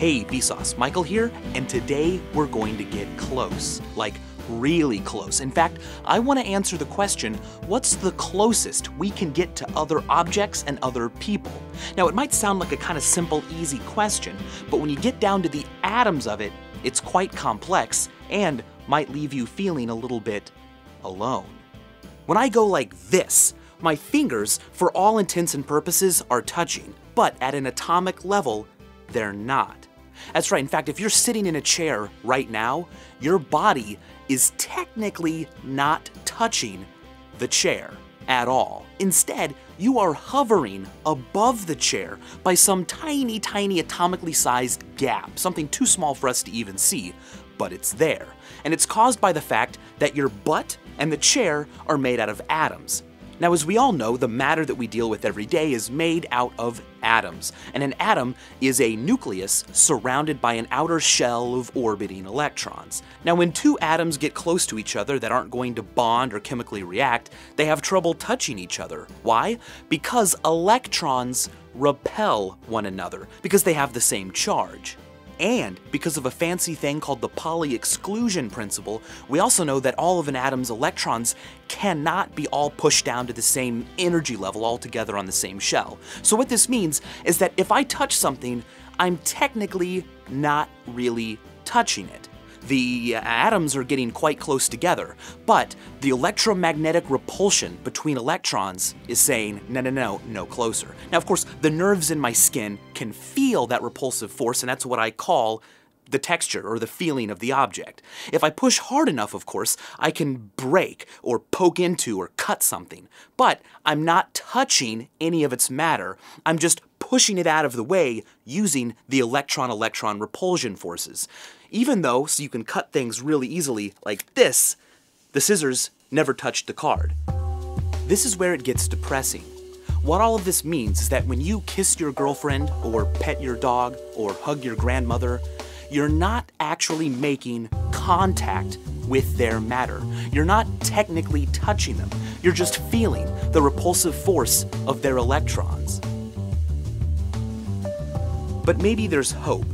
Hey, Vsauce, Michael here, and today we're going to get close. Like, really close. In fact, I want to answer the question what's the closest we can get to other objects and other people? Now, it might sound like a kind of simple, easy question, but when you get down to the atoms of it, it's quite complex and might leave you feeling a little bit alone. When I go like this, my fingers, for all intents and purposes, are touching, but at an atomic level, they're not. That's right, in fact, if you're sitting in a chair right now, your body is technically not touching the chair at all. Instead, you are hovering above the chair by some tiny, tiny atomically sized gap, something too small for us to even see, but it's there. And it's caused by the fact that your butt and the chair are made out of atoms. Now, as we all know, the matter that we deal with every day is made out of atoms, and an atom is a nucleus surrounded by an outer shell of orbiting electrons. Now, when two atoms get close to each other that aren't going to bond or chemically react, they have trouble touching each other. Why? Because electrons repel one another, because they have the same charge. And because of a fancy thing called the Pauli exclusion principle, we also know that all of an atom's electrons cannot be all pushed down to the same energy level all together on the same shell. So what this means is that if I touch something, I'm technically not really touching it the uh, atoms are getting quite close together, but the electromagnetic repulsion between electrons is saying, no, no, no, no closer. Now, of course, the nerves in my skin can feel that repulsive force, and that's what I call the texture or the feeling of the object. If I push hard enough, of course, I can break or poke into or cut something. But I'm not touching any of its matter. I'm just pushing it out of the way using the electron-electron repulsion forces. Even though, so you can cut things really easily like this, the scissors never touched the card. This is where it gets depressing. What all of this means is that when you kiss your girlfriend, or pet your dog, or hug your grandmother, you're not actually making contact with their matter. You're not technically touching them. You're just feeling the repulsive force of their electrons. But maybe there's hope.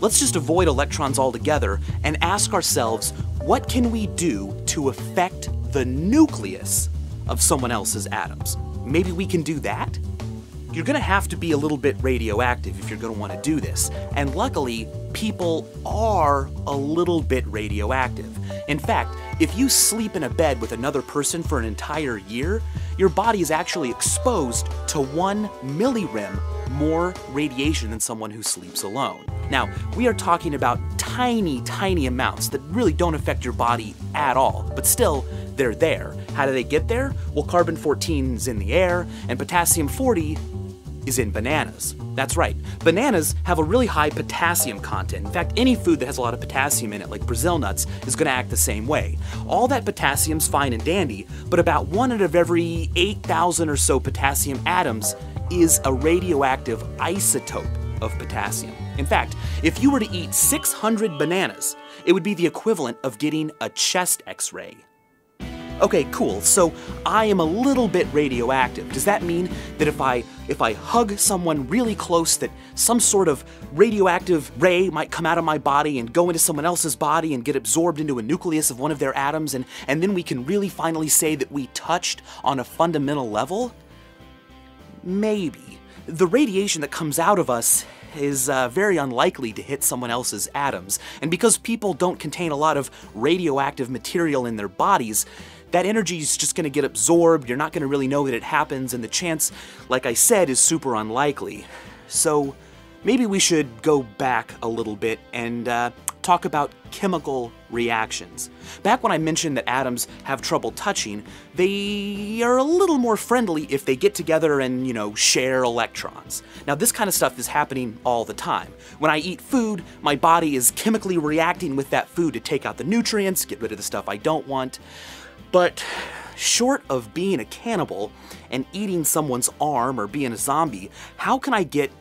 Let's just avoid electrons altogether and ask ourselves what can we do to affect the nucleus of someone else's atoms? Maybe we can do that? You're gonna have to be a little bit radioactive if you're gonna wanna do this. And luckily, people are a little bit radioactive. In fact, if you sleep in a bed with another person for an entire year, your body is actually exposed to one millirem more radiation than someone who sleeps alone. Now, we are talking about tiny, tiny amounts that really don't affect your body at all, but still, they're there. How do they get there? Well, carbon 14 is in the air, and potassium 40 is in bananas. That's right, bananas have a really high potassium content. In fact, any food that has a lot of potassium in it, like Brazil nuts, is going to act the same way. All that potassium's fine and dandy, but about one out of every 8,000 or so potassium atoms is a radioactive isotope of potassium. In fact, if you were to eat 600 bananas, it would be the equivalent of getting a chest x ray. Okay, cool. So I am a little bit radioactive. Does that mean that if I if I hug someone really close that some sort of radioactive ray might come out of my body and go into someone else's body and get absorbed into a nucleus of one of their atoms and and then we can really finally say that we touched on a fundamental level? Maybe. The radiation that comes out of us is uh, very unlikely to hit someone else's atoms, and because people don't contain a lot of radioactive material in their bodies, that energy is just going to get absorbed, you're not going to really know that it happens, and the chance, like I said, is super unlikely. So maybe we should go back a little bit and uh, talk about chemical reactions. Back when I mentioned that atoms have trouble touching, they are a little more friendly if they get together and, you know, share electrons. Now, this kind of stuff is happening all the time. When I eat food, my body is chemically reacting with that food to take out the nutrients, get rid of the stuff I don't want. But short of being a cannibal and eating someone's arm or being a zombie, how can I get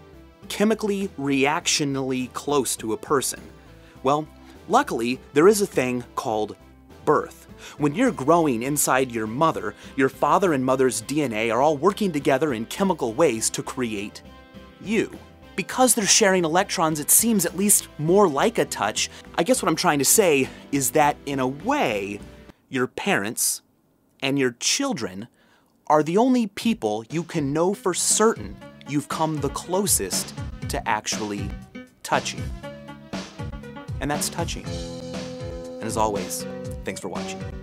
chemically reactionally close to a person? Well, luckily, there is a thing called birth. When you're growing inside your mother, your father and mother's DNA are all working together in chemical ways to create you because they're sharing electrons, it seems at least more like a touch. I guess what I'm trying to say is that in a way, your parents and your children are the only people you can know for certain you've come the closest to actually touching. And that's touching. And as always, thanks for watching.